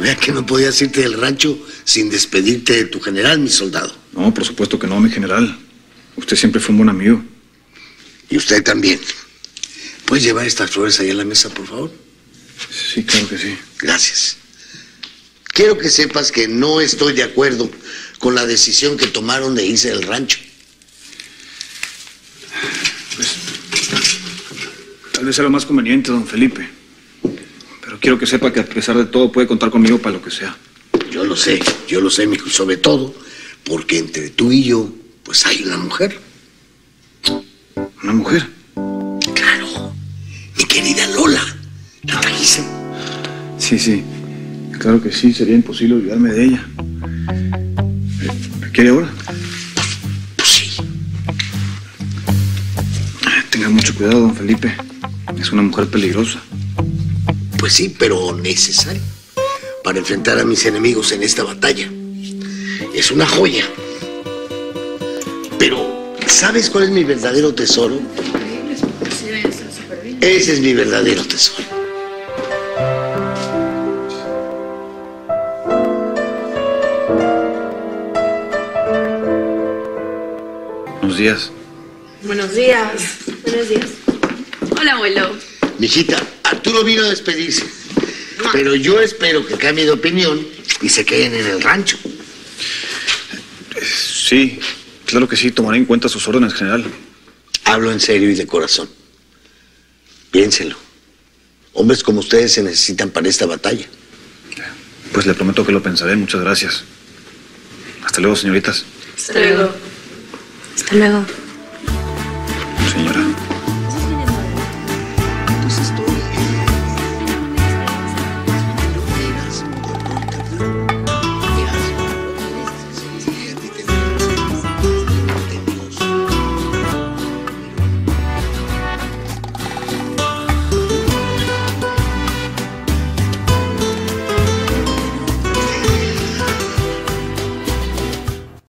Vea que no podías irte del rancho sin despedirte de tu general, mi soldado. No, por supuesto que no, mi general. Usted siempre fue un buen amigo. Y usted también. ¿Puedes llevar estas flores ahí a la mesa, por favor? Sí, claro que sí. Gracias. Quiero que sepas que no estoy de acuerdo con la decisión que tomaron de irse del rancho. Tal vez sea lo más conveniente, don Felipe. Quiero que sepa que a pesar de todo puede contar conmigo para lo que sea. Yo lo sé, yo lo sé, mijo, sobre todo porque entre tú y yo, pues hay una mujer. ¿Una mujer? Claro, mi querida Lola, la trajiste. Sí, sí. Claro que sí, sería imposible olvidarme de ella. ¿Me quiere ahora? Pues sí. Tenga mucho cuidado, don Felipe. Es una mujer peligrosa. Pues sí, pero necesario para enfrentar a mis enemigos en esta batalla. Es una joya. Pero, ¿sabes cuál es mi verdadero tesoro? Ese es mi verdadero tesoro. Buenos días. Buenos días. Buenos días. Hola, abuelo. Mijita, Arturo vino a despedirse. Pero yo espero que cambie de opinión y se queden en el rancho. Sí, claro que sí, tomaré en cuenta sus órdenes, general. Hablo en serio y de corazón. Piénselo. Hombres como ustedes se necesitan para esta batalla. Pues le prometo que lo pensaré. Muchas gracias. Hasta luego, señoritas. Hasta luego. Hasta luego.